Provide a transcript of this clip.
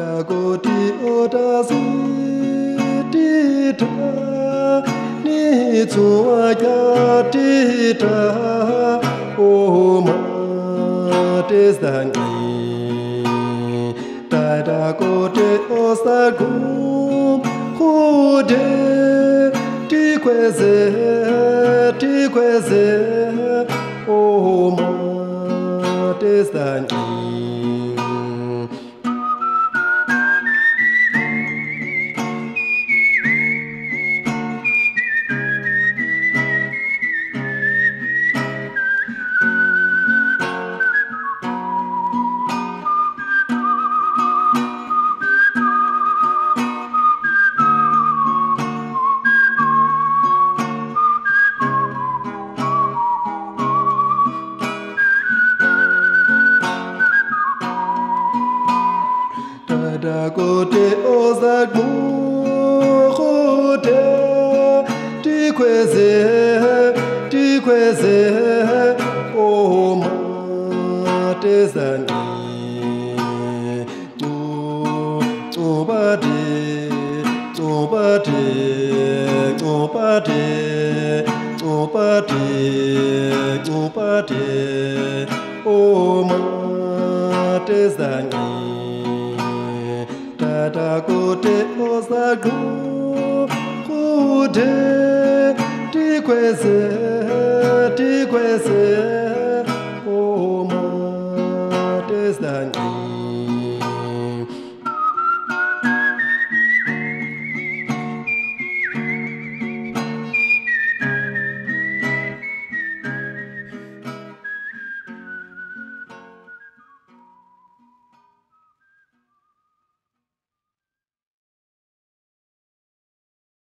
da go ti o da si ti ta ni zu wa ya ti ta o ma te sa ni da da go Da o o za kweze, kweze, zani. dagote ozagbukhute tikweze tikweze omatezange cubade cubade cubade o cubade zani yada kote osa go kode tikwese tikwese